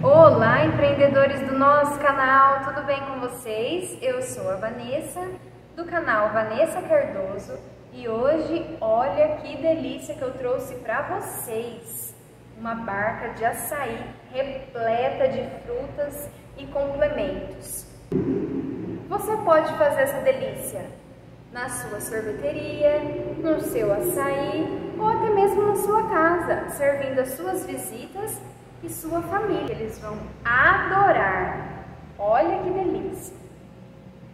Olá, empreendedores do nosso canal, tudo bem com vocês? Eu sou a Vanessa, do canal Vanessa Cardoso, e hoje, olha que delícia que eu trouxe para vocês! Uma barca de açaí repleta de frutas e complementos. Você pode fazer essa delícia na sua sorveteria, no seu açaí ou até mesmo na sua casa, servindo as suas visitas e sua família. Eles vão adorar. Olha que delícia!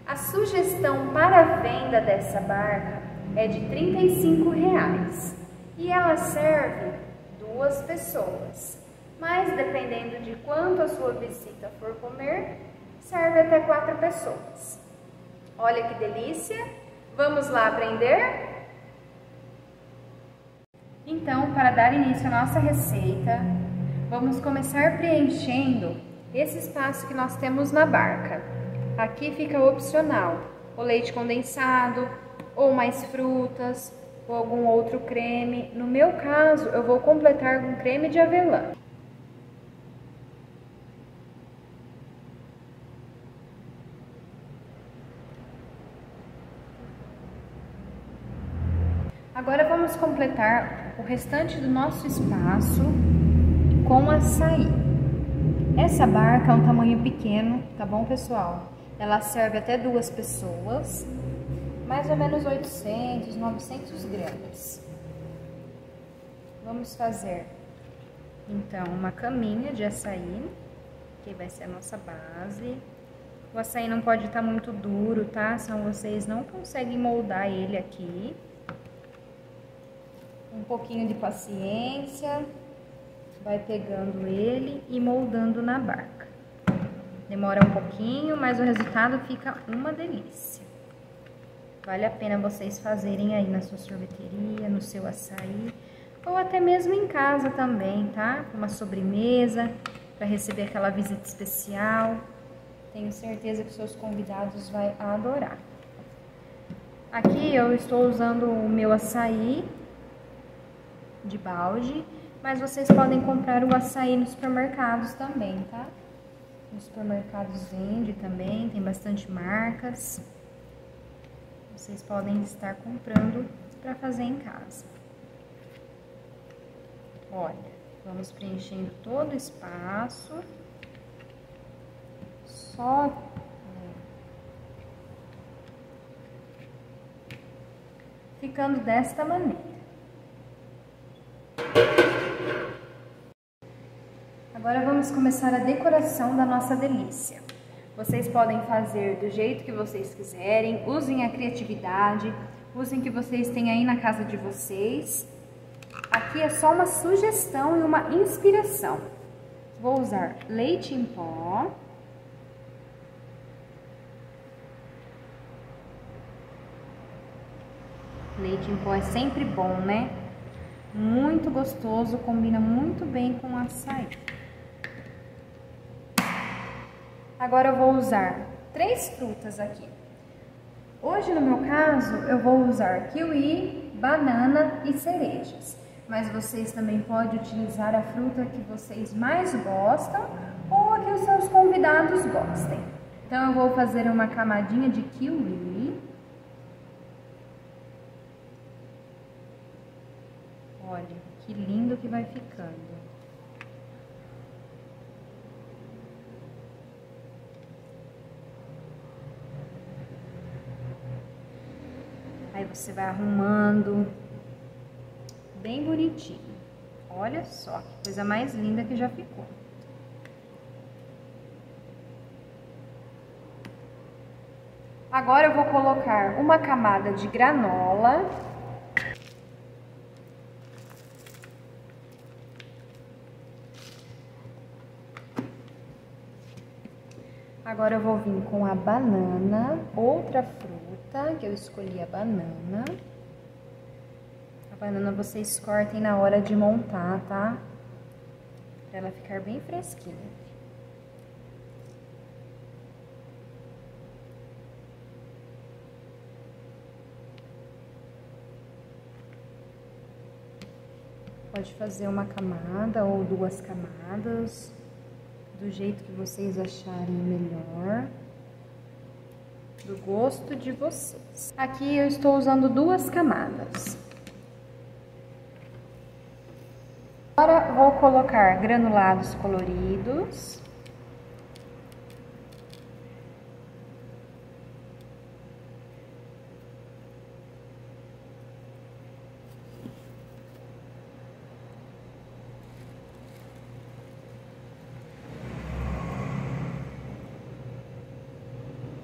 A sugestão para a venda dessa barca é de R$ reais e ela serve duas pessoas. Mas dependendo de quanto a sua visita for comer, serve até quatro pessoas. Olha que delícia! Vamos lá aprender? Então, para dar início à nossa receita, Vamos começar preenchendo esse espaço que nós temos na barca. Aqui fica opcional o leite condensado, ou mais frutas, ou algum outro creme. No meu caso, eu vou completar com creme de avelã. Agora vamos completar o restante do nosso espaço com açaí. Essa barca é um tamanho pequeno, tá bom, pessoal? Ela serve até duas pessoas, mais ou menos 800, 900 gramas. Vamos fazer, então, uma caminha de açaí, que vai ser a nossa base. O açaí não pode estar tá muito duro, tá? Senão vocês não conseguem moldar ele aqui. Um pouquinho de paciência vai pegando ele e moldando na barca. Demora um pouquinho, mas o resultado fica uma delícia. Vale a pena vocês fazerem aí na sua sorveteria, no seu açaí, ou até mesmo em casa também, tá? Uma sobremesa, para receber aquela visita especial. Tenho certeza que seus convidados vão adorar. Aqui eu estou usando o meu açaí de balde mas vocês podem comprar o açaí nos supermercados também, tá? Nos supermercados vende também, tem bastante marcas. Vocês podem estar comprando para fazer em casa. Olha, vamos preenchendo todo o espaço. Só é, ficando desta maneira. Agora vamos começar a decoração da nossa delícia. Vocês podem fazer do jeito que vocês quiserem, usem a criatividade, usem o que vocês têm aí na casa de vocês. Aqui é só uma sugestão e uma inspiração. Vou usar leite em pó. Leite em pó é sempre bom, né? Muito gostoso, combina muito bem com açaí. Agora eu vou usar três frutas aqui. Hoje, no meu caso, eu vou usar kiwi, banana e cerejas. Mas vocês também podem utilizar a fruta que vocês mais gostam ou a que os seus convidados gostem. Então, eu vou fazer uma camadinha de kiwi. Olha, que lindo que vai ficando. Você vai arrumando bem bonitinho. Olha só que coisa mais linda que já ficou. Agora eu vou colocar uma camada de granola. Agora eu vou vir com a banana, outra fruta, que eu escolhi a banana. A banana vocês cortem na hora de montar, tá? Pra ela ficar bem fresquinha. Pode fazer uma camada ou duas camadas do jeito que vocês acharem melhor, do gosto de vocês. Aqui eu estou usando duas camadas. Agora vou colocar granulados coloridos.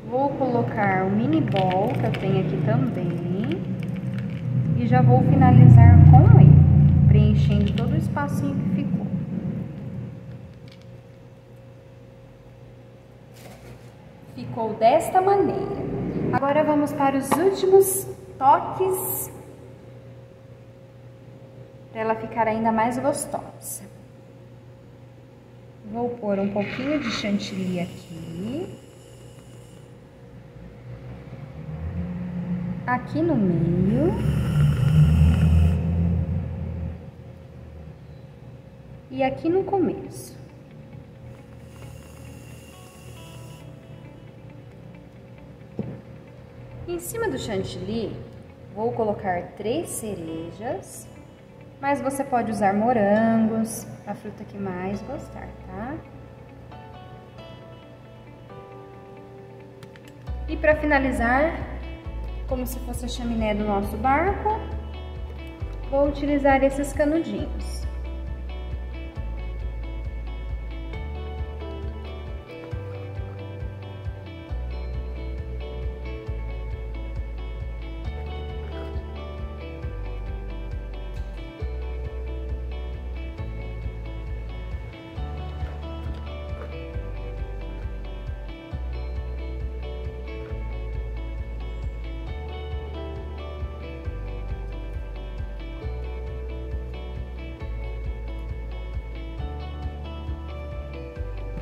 Vou colocar o mini ball que eu tenho aqui também. E já vou finalizar com ele preenchendo todo o espacinho que ficou. Ficou desta maneira. Agora vamos para os últimos toques para ela ficar ainda mais gostosa. Vou pôr um pouquinho de chantilly aqui. Aqui no meio. e aqui no começo. Em cima do chantilly, vou colocar três cerejas, mas você pode usar morangos, a fruta que mais gostar, tá? E para finalizar, como se fosse a chaminé do nosso barco, vou utilizar esses canudinhos.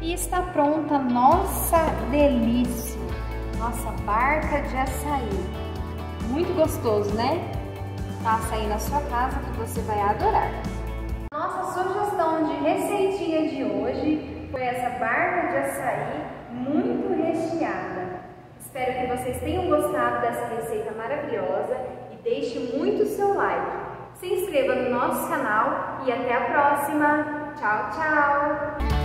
E está pronta nossa delícia, nossa barca de açaí. Muito gostoso, né? Tá açaí na sua casa que você vai adorar. Nossa sugestão de receitinha de hoje foi essa barca de açaí muito recheada. Espero que vocês tenham gostado dessa receita maravilhosa e deixe muito seu like. Se inscreva no nosso canal e até a próxima. Tchau, tchau!